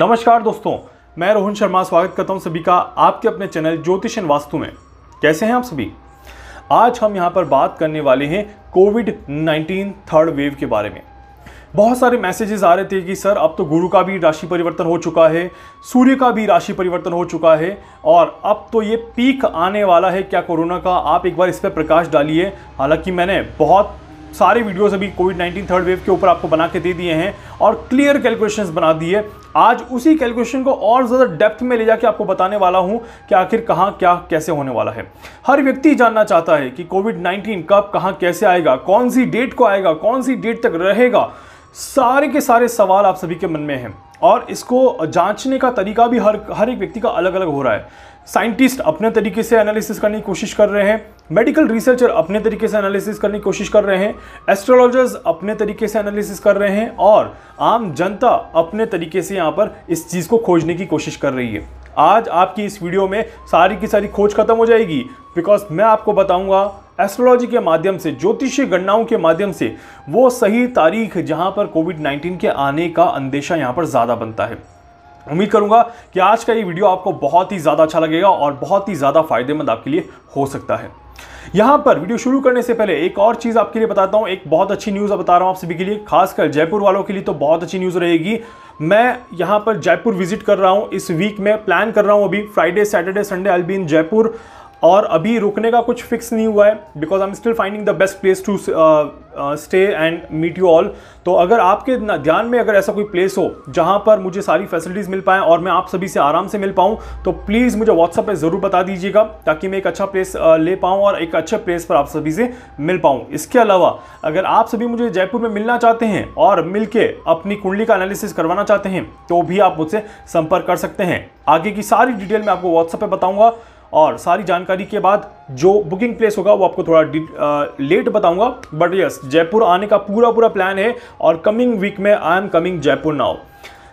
नमस्कार दोस्तों, मैं रोहन शर्मा स्वागत करता हूँ सभी का आपके अपने चैनल ज्योतिष एंड वास्तु में। कैसे हैं आप सभी? आज हम यहाँ पर बात करने वाले हैं कोविड 19 थर्ड वेव के बारे में। बहुत सारे मैसेजेस आ रहे थे कि सर, अब तो गुरु का भी राशि परिवर्तन हो चुका है, सूर्य का भी राशि परिवर्तन हो चुका है, और अब तो ये पीक आने वाला है क्या कोरोना का? आप एक बार इस पर प्रकाश डालिए। हालाँकि मैंने बहुत सारे वीडियोस अभी कोविड 19 थर्ड वेव के ऊपर आपको बना के दे दिए हैं और क्लियर कैलकुलेशंस बना दिए। आज उसी कैलकुलेशन को और ज़्यादा डेप्थ में ले जाके आपको बताने वाला हूँ कि आखिर कहाँ क्या, कैसे होने वाला है। हर व्यक्ति जानना चाहता है कि कोविड 19 कब, कहाँ, कैसे आएगा, कौन सी डेट को आएगा, कौन सी डेट तक रहेगा, सारे के सारे सवाल आप सभी के मन में हैं। और इसको जांचने का तरीका भी हर हर एक व्यक्ति का अलग अलग हो रहा है। साइंटिस्ट अपने तरीके से एनालिसिस करने की कोशिश कर रहे हैं मेडिकल रिसर्चर अपने तरीके से एनालिसिस करने की कोशिश कर रहे हैं एस्ट्रोलॉजर्स अपने तरीके से एनालिसिस कर रहे हैं और आम जनता अपने तरीके से यहाँ पर इस चीज़ को खोजने की कोशिश कर रही है। आज आपकी इस वीडियो में सारी की सारी खोज खत्म हो जाएगी बिकॉज़ मैं आपको बताऊँगा एस्ट्रोलॉजी के माध्यम से, ज्योतिषीय गणनाओं के माध्यम से वो सही तारीख जहाँ पर कोविड 19 के आने का अंदेशा यहाँ पर ज़्यादा बनता है। उम्मीद करूँगा कि आज का ये वीडियो आपको बहुत ही ज़्यादा अच्छा लगेगा और बहुत ही ज़्यादा फ़ायदेमंद आपके लिए हो सकता है। यहाँ पर वीडियो शुरू करने से पहले एक और चीज़ आपके लिए बताता हूँ, एक बहुत अच्छी न्यूज़ बता रहा हूँ आप सभी के लिए, खासकर जयपुर वालों के लिए तो बहुत अच्छी न्यूज़ रहेगी। मैं यहाँ पर जयपुर विज़िट कर रहा हूँ, इस वीक में प्लान कर रहा हूँ अभी, Friday, Saturday, Sunday I be in Jaipur. और अभी रुकने का कुछ फिक्स नहीं हुआ है because I am still finding the best place to stay and meet you all तो अगर आपके ध्यान में अगर ऐसा कोई प्लेस हो जहाँ पर मुझे सारी फैसिलिटीज़ मिल पाएँ और मैं आप सभी से आराम से मिल पाऊँ तो प्लीज़ मुझे व्हाट्सअप पे ज़रूर बता दीजिएगा ताकि मैं एक अच्छा प्लेस uh, ले पाऊँ और एक अच्छे प्लेस पर आप सभी से मिल पाऊँ। इसके अलावा अगर आप सभी मुझे जयपुर में मिलना चाहते हैं और मिल अपनी कुंडली का एनालिसिस करवाना चाहते हैं तो भी आप मुझसे संपर्क कर सकते हैं। आगे की सारी डिटेल मैं आपको व्हाट्सएप पर बताऊँगा। और सारी जानकारी के बाद जो बुकिंग प्लेस होगा वो आपको थोड़ा आ, लेट बताऊँगा। बट यस जयपुर आने का पूरा पूरा प्लान है और कमिंग वीक में I am coming Jaipur now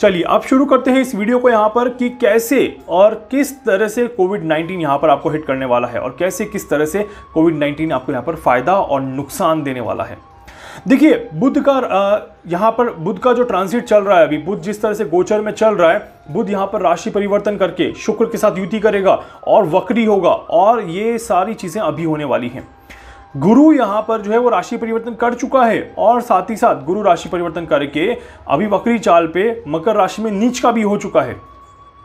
चलिए अब शुरू करते हैं इस वीडियो को यहाँ पर कि कैसे और किस तरह से कोविड 19 यहाँ पर आपको हिट करने वाला है और कैसे किस तरह से कोविड 19 आपको यहाँ पर फ़ायदा और नुकसान देने वाला है। देखिए, बुद्ध का यहाँ पर बुद्ध का जो ट्रांसिट चल रहा है अभी, बुद्ध जिस तरह से गोचर में चल रहा है, बुद्ध यहाँ पर राशि परिवर्तन करके शुक्र के साथ युति करेगा और वक्री होगा और ये सारी चीज़ें अभी होने वाली हैं। गुरु यहाँ पर जो है वो राशि परिवर्तन कर चुका है और साथ ही साथ गुरु राशि परिवर्तन करके अभी वक्री चाल पे मकर राशि में नीच का भी हो चुका है।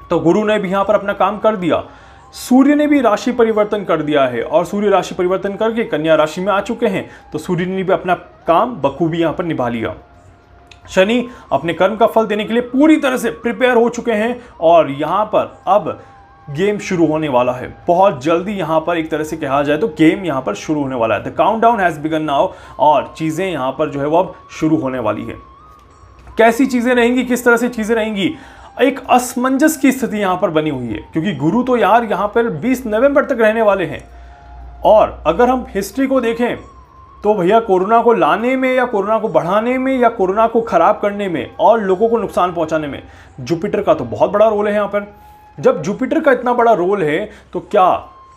तो गुरु ने भी यहाँ पर अपना काम कर दिया। सूर्य ने भी राशि परिवर्तन कर दिया है और सूर्य राशि परिवर्तन करके कन्या राशि में आ चुके हैं तो सूर्य ने भी अपना काम बखूबी यहाँ पर निभा लिया। शनि अपने कर्म का फल देने के लिए पूरी तरह से प्रिपेयर हो चुके हैं और यहाँ पर अब गेम शुरू होने वाला है। बहुत जल्दी यहाँ पर एक तरह से कहा जाए तो गेम यहाँ पर शुरू होने वाला है। The countdown has begun now और चीज़ें यहाँ पर जो है वो अब शुरू होने वाली है। कैसी चीज़ें रहेंगी, किस तरह से चीज़ें रहेंगी? एक असमंजस की स्थिति यहाँ पर बनी हुई है, क्योंकि गुरु तो यार यहाँ पर 20 नवंबर तक रहने वाले हैं। और अगर हम हिस्ट्री को देखें तो भैया कोरोना को लाने में, या कोरोना को बढ़ाने में, या कोरोना को खराब करने में, और लोगों को नुकसान पहुँचाने में जुपिटर का तो बहुत बड़ा रोल है यहाँ पर। जब जुपिटर का इतना बड़ा रोल है तो क्या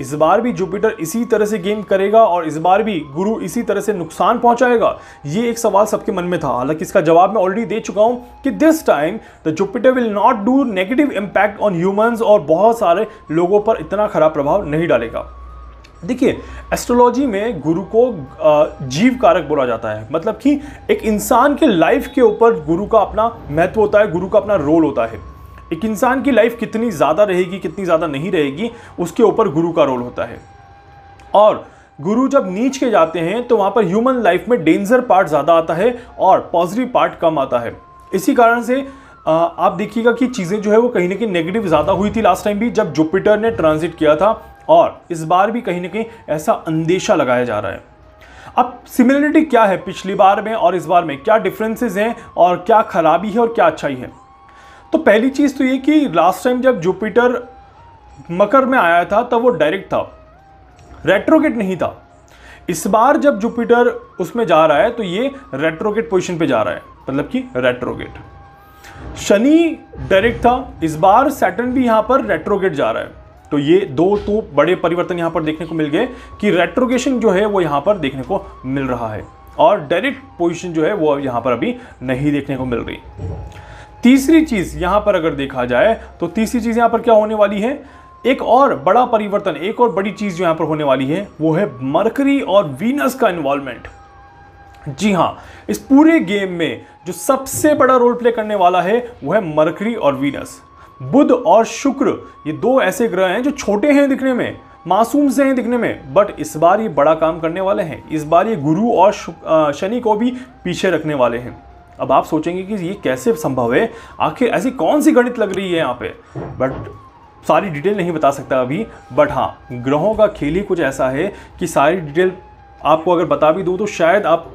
इस बार भी जुपिटर इसी तरह से गेम करेगा और इस बार भी गुरु इसी तरह से नुकसान पहुंचाएगा, ये एक सवाल सबके मन में था। हालाँकि इसका जवाब मैं ऑलरेडी दे चुका हूँ कि this time the Jupiter will not do negative impact on humans और बहुत सारे लोगों पर इतना खराब प्रभाव नहीं डालेगा। देखिए एस्ट्रोलॉजी में गुरु को जीव कारक बोला जाता है। मतलब कि एक इंसान के लाइफ के ऊपर गुरु का अपना महत्व होता है, गुरु का अपना रोल होता है। एक इंसान की लाइफ कितनी ज़्यादा रहेगी, कितनी ज़्यादा नहीं रहेगी, उसके ऊपर गुरु का रोल होता है। और गुरु जब नीच के जाते हैं तो वहाँ पर ह्यूमन लाइफ में डेंजर पार्ट ज़्यादा आता है और पॉजिटिव पार्ट कम आता है। इसी कारण से आप देखिएगा कि चीज़ें जो है वो कहीं ना कहीं नेगेटिव ज़्यादा हुई थी लास्ट टाइम भी, जब जुपिटर ने ट्रांजिट किया था और इस बार भी कहीं ना कहीं ऐसा अंदेशा लगाया जा रहा है। अब सिमिलरिटी क्या है पिछली बार में और इस बार में? क्या डिफरेंसेस हैं और क्या खराबी है और क्या अच्छाई है? तो पहली चीज़ तो ये कि लास्ट टाइम जब जुपिटर मकर में आया था, तब वो डायरेक्ट था। रेट्रोगेट नहीं था। इस बार जब जुपिटर उसमें जा रहा है तो ये रेट्रोगेट पोजीशन पे जा रहा है। मतलब कि रेट्रोगेट शनि डायरेक्ट था। इस बार सैटर्न भी यहाँ पर रेट्रोगेट जा रहा है। तो ये दो तो बड़े परिवर्तन यहाँ पर देखने को मिल गए कि रेट्रोगेशन जो है, वो यहाँ पर देखने को मिल रहा है। और डायरेक्ट पोजीशन जो है, वो यहाँ पर अभी नहीं देखने को मिल रही। तीसरी चीज़ यहाँ पर अगर देखा जाए तो तीसरी चीज़ यहाँ पर क्या होने वाली है? एक और बड़ा परिवर्तन, एक और बड़ी चीज़ जो यहाँ पर होने वाली है, वो है मरकरी और वीनस का इन्वॉल्वमेंट जी हाँ, इस पूरे गेम में जो सबसे बड़ा रोल प्ले करने वाला है, वो है मरकरी और वीनस. बुध और शुक्र, ये दो ऐसे ग्रह हैं जो छोटे हैं दिखने में, मासूम से हैं दिखने में बट इस बार ये बड़ा काम करने वाले हैं. इस बार ये गुरु और शनि को भी पीछे रखने वाले हैं. अब आप सोचेंगे कि ये कैसे संभव है? आखिर ऐसी कौन सी गणित लग रही है यहाँ पे? बट सारी डिटेल नहीं बता सकता अभी। बट हाँ ग्रहों का खेल ही कुछ ऐसा है कि सारी डिटेल आपको अगर बता भी दूँ तो शायद आप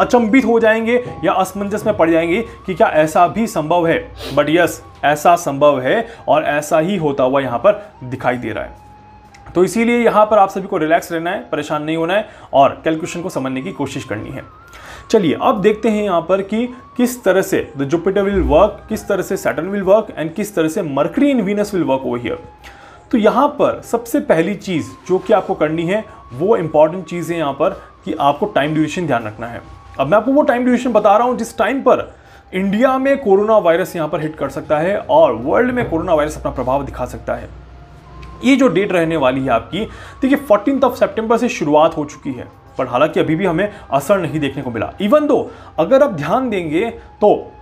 अचंभित हो जाएँगे या असमंजस में पड़ जाएँगे कि क्या ऐसा भी संभव है। बट यस ऐसा संभव है और ऐसा ही होता हुआ यहाँ पर दिखाई दे रहा है। तो इसीलिए यहाँ पर आप सभी को रिलैक्स रहना है, परेशान नहीं होना है और कैलकुलेशन को समझने की कोशिश करनी है। चलिए, अब देखते हैं यहाँ पर कि किस तरह से द जुपिटर विल वर्क किस तरह से सैटर्न विल वर्क एंड किस तरह से Mercury in Venus will work over here तो यहाँ पर सबसे पहली चीज़ जो कि आपको करनी है, वो इंपॉर्टेंट चीज़ है यहाँ पर कि आपको टाइम ड्यूरेशन ध्यान रखना है। अब मैं आपको वो टाइम ड्यूरेशन बता रहा हूँ जिस टाइम पर इंडिया में कोरोना वायरस यहाँ पर हिट कर सकता है और वर्ल्ड में कोरोना वायरस अपना प्रभाव दिखा सकता है। ये जो डेट रहने वाली है आपकी, देखिए फोर्टीन ऑफ़ सेप्टेम्बर से शुरुआत हो चुकी है। पर हालाँकि अभी भी हमें असर नहीं देखने को मिला। इवन दो अगर आप ध्यान देंगे तो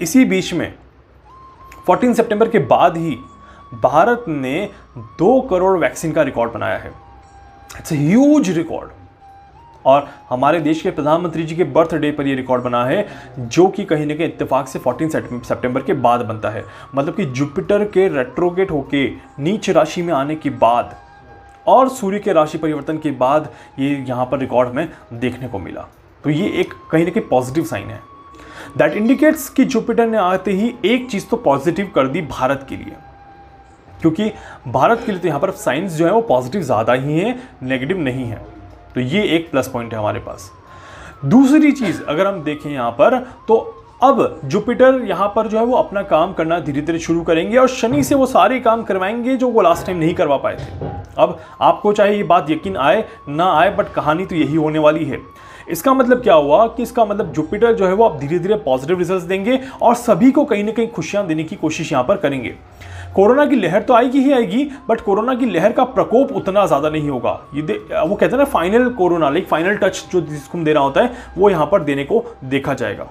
इसी बीच में 14 सितंबर के बाद ही भारत ने दो करोड़ वैक्सीन का रिकॉर्ड बनाया है। इट्स ह्यूज रिकॉर्ड और हमारे देश के प्रधानमंत्री जी के बर्थडे पर यह रिकॉर्ड बना है, जो कि कहीं ना कहीं इत्तेफाक से 14 सितंबर के बाद बनता है। मतलब कि जुपिटर के रेट्रोगेट होके नीच राशि में आने के बाद और सूर्य के राशि परिवर्तन के बाद ये यहाँ पर रिकॉर्ड हमें देखने को मिला। तो ये एक कहीं ना कहीं पॉजिटिव साइन है। दैट इंडिकेट्स कि जुपिटर ने आते ही एक चीज़ तो पॉजिटिव कर दी भारत के लिए। क्योंकि भारत के लिए तो यहाँ पर साइंस जो है वो पॉजिटिव ज़्यादा ही है नेगेटिव नहीं है। तो ये एक प्लस पॉइंट है हमारे पास। दूसरी चीज़ अगर हम देखें यहाँ पर तो अब जुपिटर यहाँ पर जो है वो अपना काम करना धीरे धीरे शुरू करेंगे और शनि से वो सारे काम करवाएँगे जो वो लास्ट टाइम नहीं करवा पाए थे। अब आपको चाहे ये बात यकीन आए, ना आए बट कहानी तो यही होने वाली है। इसका मतलब क्या हुआ कि इसका मतलब जुपिटर जो है वो आप धीरे धीरे पॉजिटिव रिज़ल्ट देंगे और सभी को कहीं ना कहीं खुशियाँ देने की कोशिश यहाँ पर करेंगे। कोरोना की लहर तो आएगी ही आएगी बट कोरोना की लहर का प्रकोप उतना ज़्यादा नहीं होगा। ये वो कहते हैं ना final corona like final touch जो जिसको देना होता है, वो यहाँ पर देने को देखा जाएगा।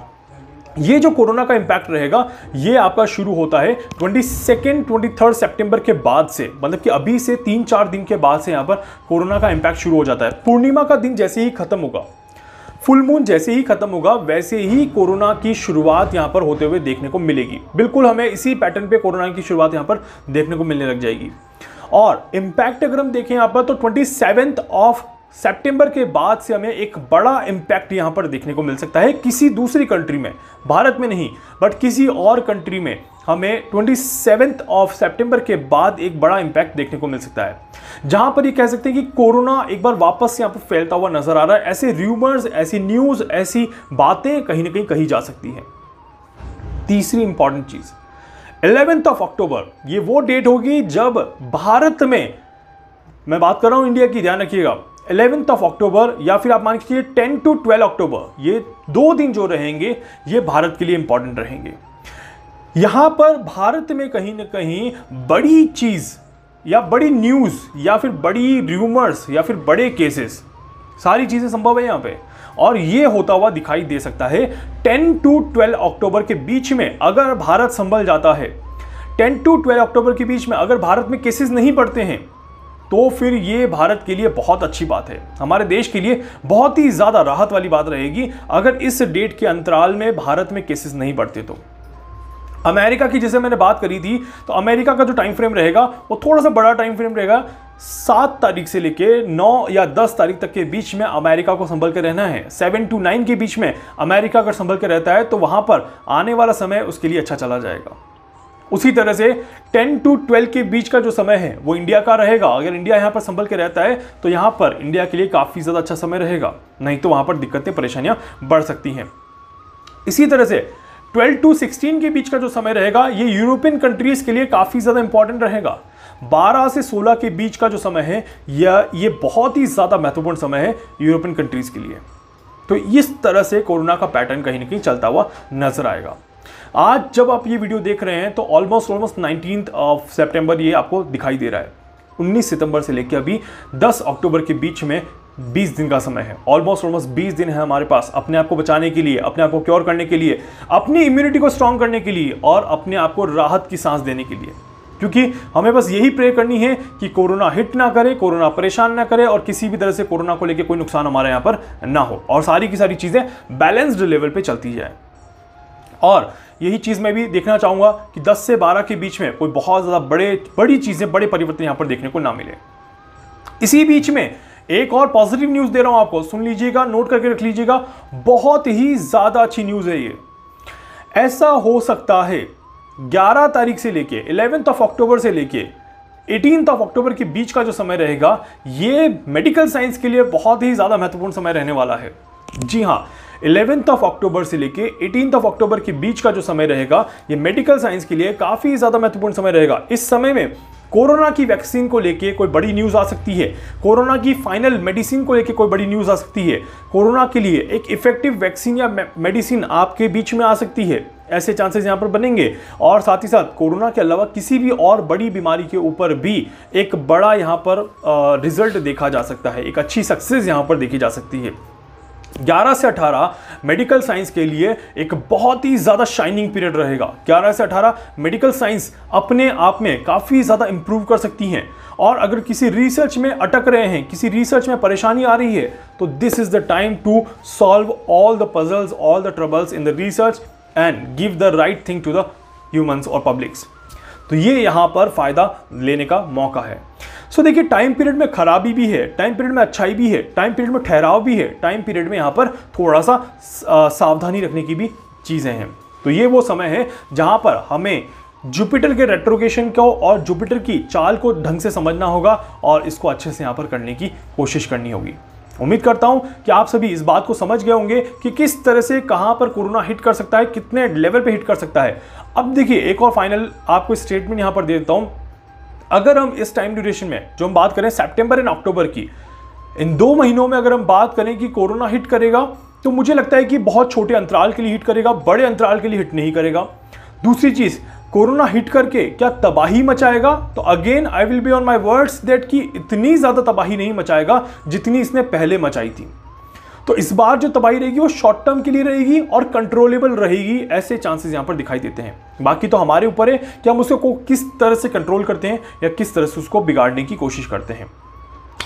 ये जो कोरोना का इंपैक्ट रहेगा, ये आपका शुरू होता है twenty second twenty third September के बाद से। मतलब कि अभी से तीन चार दिन के बाद से यहाँ पर कोरोना का इंपैक्ट शुरू हो जाता है। पूर्णिमा का दिन जैसे ही खत्म होगा फुल मून जैसे ही खत्म होगा, वैसे ही कोरोना की शुरुआत यहाँ पर होते हुए देखने को मिलेगी। बिल्कुल हमें इसी पैटर्न पे कोरोना की शुरुआत यहाँ पर देखने को मिलने लग जाएगी। और इम्पैक्ट अगर हम देखें यहाँ पर तो ट्वेंटी सेवेंथ ऑफ़ सितंबर के बाद से हमें एक बड़ा इंपैक्ट यहाँ पर देखने को मिल सकता है। किसी दूसरी कंट्री में, भारत में नहीं बट किसी और कंट्री में हमें ट्वेंटी सेवेंथ ऑफ़ सेप्टेम्बर के बाद एक बड़ा इंपैक्ट देखने को मिल सकता है। जहाँ पर ये कह सकते हैं कि कोरोना एक बार वापस यहाँ पर फैलता हुआ नज़र आ रहा है। ऐसे र्यूमर्स ऐसी न्यूज़ ऐसी बातें कहीं ना कहीं कही जा सकती हैं। तीसरी इंपॉर्टेंट चीज़ इलेवेंथ ऑफ़ अक्टूबर ये वो डेट होगी जब भारत में, मैं बात कर रहा हूँ इंडिया की, ध्यान रखिएगा इलेवेंथ ऑफ़ अक्टूबर या फिर आप मान लीजिए टेन टू ट्वेल्व अक्टूबर, ये दो दिन जो रहेंगे, ये भारत के लिए इंपॉर्टेंट रहेंगे। यहाँ पर भारत में कहीं ना कहीं बड़ी चीज़ या बड़ी न्यूज़ या फिर बड़ी र्यूमर्स या फिर बड़े केसेस सारी चीज़ें संभव है यहाँ पे। और ये होता हुआ दिखाई दे सकता है 10 टू 12 अक्टूबर के बीच में अगर भारत संभल जाता है 10 टू 12 अक्टूबर के बीच में अगर भारत में केसेस नहीं बढ़ते हैं तो फिर ये भारत के लिए बहुत अच्छी बात है। हमारे देश के लिए बहुत ही ज़्यादा राहत वाली बात रहेगी, अगर इस डेट के अंतराल में भारत में केसेस नहीं बढ़ते तो। अमेरिका की जैसे मैंने बात करी थी तो अमेरिका का जो टाइम फ्रेम रहेगा, वो थोड़ा सा बड़ा टाइम फ्रेम रहेगा। सात तारीख से लेके नौ या दस तारीख तक के बीच में अमेरिका को संभल के रहना है। सेवन टू नाइन के बीच में अमेरिका अगर संभल के रहता है तो वहाँ पर आने वाला समय उसके लिए अच्छा चला जाएगा। उसी तरह से 10 टू 12 के बीच का जो समय है, वो इंडिया का रहेगा। अगर इंडिया यहाँ पर संभल के रहता है तो यहाँ पर इंडिया के लिए काफ़ी ज़्यादा अच्छा समय रहेगा। नहीं तो वहाँ पर दिक्कतें, परेशानियाँ बढ़ सकती हैं। इसी तरह से 12 टू 16 के बीच का जो समय रहेगा, ये यूरोपियन कंट्रीज़ के लिए काफ़ी ज़्यादा इंपॉर्टेंट रहेगा। 12 से 16 के बीच का जो समय है यह ये बहुत ही ज़्यादा महत्वपूर्ण समय है यूरोपियन कंट्रीज़ के लिए। तो इस तरह से कोरोना का पैटर्न कहीं ना कहीं चलता हुआ नज़र आएगा। आज जब आप ये वीडियो देख रहे हैं तो almost almost nineteen of September ये आपको दिखाई दे रहा है। 19 सितंबर से लेकर अभी 10 अक्टूबर के बीच में 20 दिन का समय है। ऑलमोस्ट ऑलमोस्ट 20 दिन है हमारे पास अपने आप को बचाने के लिए, अपने आप को क्योर करने के लिए, अपनी इम्यूनिटी को स्ट्रांग करने के लिए और अपने आप को राहत की सांस देने के लिए। क्योंकि हमें बस यही प्रे करनी है कि कोरोना हिट ना करे, कोरोना परेशान ना करे और किसी भी तरह से कोरोना को लेकर कोई नुकसान हमारे यहाँ पर ना हो और सारी की सारी चीज़ें बैलेंस्ड लेवल पर चलती जाए। और यही चीज़ मैं भी देखना चाहूँगा कि 10 से 12 के बीच में कोई बहुत ज़्यादा बड़े, बड़ी चीज़ें, बड़े परिवर्तन यहाँ पर देखने को ना मिले। इसी बीच में एक और पॉजिटिव न्यूज़ दे रहा हूँ आपको। सुन लीजिएगा नोट करके रख लीजिएगा। बहुत ही ज़्यादा अच्छी न्यूज़ है ये। ऐसा हो सकता है 11 तारीख से लेके 11th ऑफ़ अक्टूबर से लेके 18th ऑफ़ अक्टूबर के बीच का जो समय रहेगा, ये मेडिकल साइंस के लिए बहुत ही ज़्यादा महत्वपूर्ण समय रहने वाला है। जी हाँ इलेवेंथ ऑफ़ अक्टूबर से लेके एटीनथ ऑफ़ अक्टूबर के बीच का जो समय रहेगा, ये मेडिकल साइंस के लिए काफ़ी ज़्यादा महत्वपूर्ण समय रहेगा। इस समय में कोरोना की वैक्सीन को लेके कोई बड़ी न्यूज़ आ सकती है। कोरोना की फाइनल मेडिसिन को लेके कोई बड़ी न्यूज़ आ सकती है। कोरोना के लिए एक इफ़ेक्टिव वैक्सीन या मेडिसिन आपके बीच में आ सकती है। ऐसे चांसेस यहाँ पर बनेंगे। और साथ ही साथ कोरोना के अलावा किसी भी और बड़ी बीमारी के ऊपर भी एक बड़ा यहाँ पर रिज़ल्ट देखा जा सकता है। एक अच्छी सक्सेस यहाँ पर देखी जा सकती है। 11 से 18 मेडिकल साइंस के लिए एक बहुत ही ज़्यादा शाइनिंग पीरियड रहेगा। 11 से 18 मेडिकल साइंस अपने आप में काफ़ी ज़्यादा इंप्रूव कर सकती हैं। और अगर किसी रिसर्च में अटक रहे हैं, किसी रिसर्च में परेशानी आ रही है तो this is the time to solve all the puzzles all the troubles in the research and give the right thing to the humans और पब्लिक्स तो ये यहाँ पर फ़ायदा लेने का मौका है। सो देखिए टाइम पीरियड में खराबी भी है टाइम पीरियड में अच्छाई भी है टाइम पीरियड में ठहराव भी है टाइम पीरियड में यहाँ पर थोड़ा सा सावधानी रखने की भी चीज़ें हैं। तो ये वो समय है जहाँ पर हमें जुपिटर के रेट्रोगेशन को और जुपिटर की चाल को ढंग से समझना होगा और इसको अच्छे से यहाँ पर करने की कोशिश करनी होगी। उम्मीद करता हूँ कि आप सभी इस बात को समझ गए होंगे कि किस तरह से कहाँ पर कोरोना हिट कर सकता है, कितने लेवल पे हिट कर सकता है। अब देखिए, एक और फाइनल आपको स्टेटमेंट यहाँ पर दे देता हूँ। अगर हम इस टाइम ड्यूरेशन में, जो हम बात करें सेप्टेम्बर एंड अक्टूबर की, इन दो महीनों में अगर हम बात करें कि कोरोना हिट करेगा तो मुझे लगता है कि बहुत छोटे अंतराल के लिए हिट करेगा, बड़े अंतराल के लिए हिट नहीं करेगा। दूसरी चीज़, कोरोना हिट करके क्या तबाही मचाएगा? तो again I will be on my words that कि इतनी ज़्यादा तबाही नहीं मचाएगा जितनी इसने पहले मचाई थी। तो इस बार जो तबाही रहेगी वो शॉर्ट टर्म के लिए रहेगी और कंट्रोलेबल रहेगी, ऐसे चांसेस यहाँ पर दिखाई देते हैं। बाकी तो हमारे ऊपर है कि हम उसको किस तरह से कंट्रोल करते हैं या किस तरह से उसको बिगाड़ने की कोशिश करते हैं।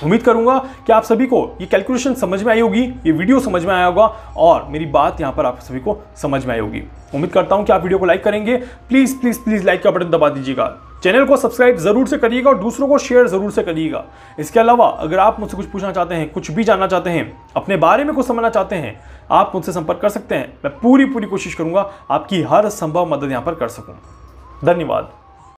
उम्मीद करूँगा कि आप सभी को ये कैलकुलेशन समझ में आई होगी, ये वीडियो समझ में आया होगा और मेरी बात यहाँ पर आप सभी को समझ में आई होगी। उम्मीद करता हूँ कि आप वीडियो को लाइक करेंगे। प्लीज़ प्लीज़ प्लीज़ लाइक का बटन दबा दीजिएगा। चैनल को सब्सक्राइब ज़रूर से करिएगा और दूसरों को शेयर ज़रूर से करिएगा। इसके अलावा, अगर आप मुझसे कुछ पूछना चाहते हैं, कुछ भी जानना चाहते हैं, अपने बारे में कुछ समझना चाहते हैं, आप मुझसे संपर्क कर सकते हैं। मैं पूरी पूरी कोशिश करूँगा आपकी हर संभव मदद यहाँ पर कर सकूँ। धन्यवाद।